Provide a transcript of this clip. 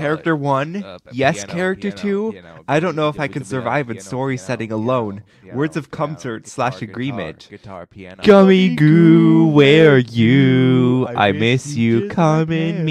character one, uh, yes, piano, character piano, two. piano, I don't know if I can survive in story setting alone. Words of comfort slash agreement. Guitar. Gummigoo, where are you? I miss you, come and me.